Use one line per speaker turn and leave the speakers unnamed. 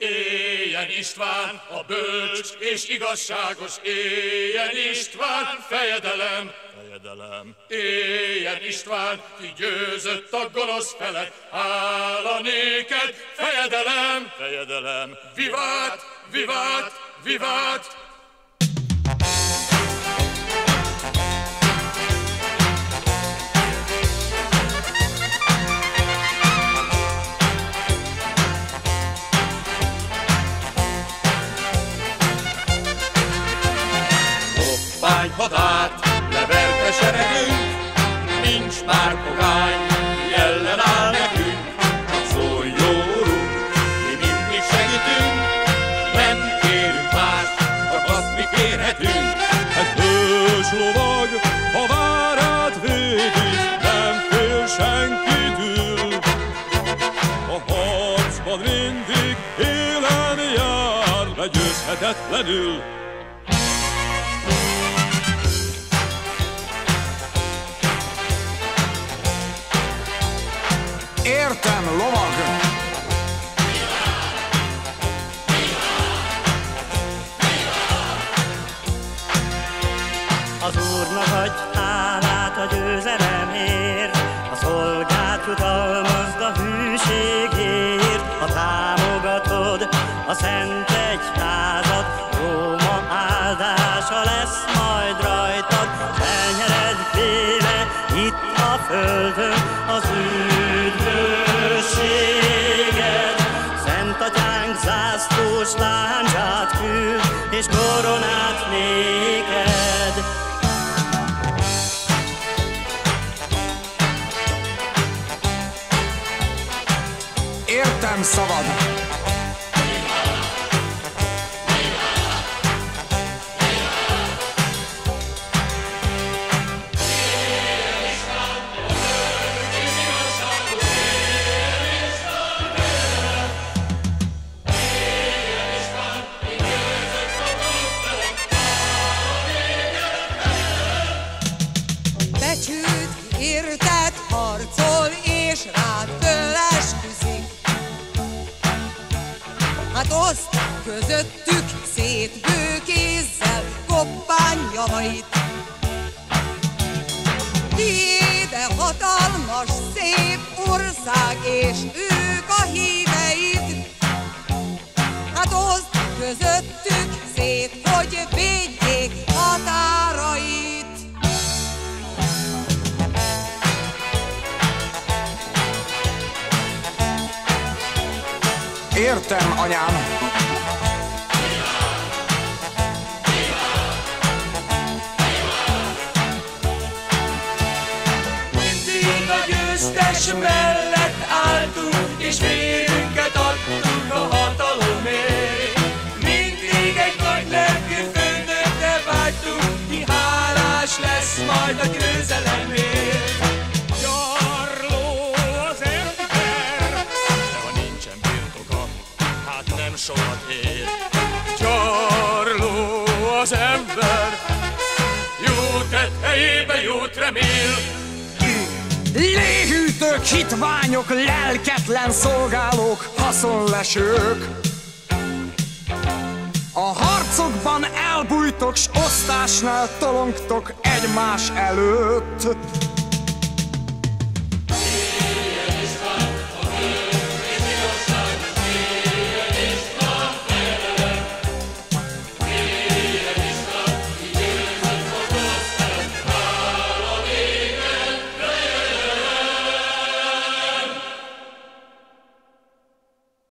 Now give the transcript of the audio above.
Éljen István, a bölcs és igazságos, éljen István, fejedelem, fejedelem. Éljen István, ki győzött a gonosz felett, hála néked, fejedelem, fejedelem. Vivát, vivát, vivát, hadát, leverte seregünk, nincs már pogány, jelen áll nekünk, szólj jó urunk, mi segítünk, nem kérünk más, csak mi kérhetünk.
Egy hős lovag, a várát védi, nem fél senkitől. A harcban mindig élen jár, legyőzhetetlenül.
Értem, lovag!
Az Úrnak adj hálát a győzelemért, a szolgát jutalmazd a hűségért, ha támogatod a szent egyházat, Róma áldása lesz majd rajtad, elnyered véle itt a földön az űr. nem szabad. Becsült, értett, harcol és rád fölesküszik.
Értem szavad!
közöttük szét bőkézzel koppány javait. Tiéde hatalmas, szép ország, és ők a híveid. Hát oszd közöttük szét, hogy védjék
Értem, anyám!
győztes mellett álltunk, és vérünket jót remél,
Léhűtők, hitványok, lelketlen szolgálók, haszonlesők. A harcokban elbújtok, s osztásnál tolongtok egymás előtt.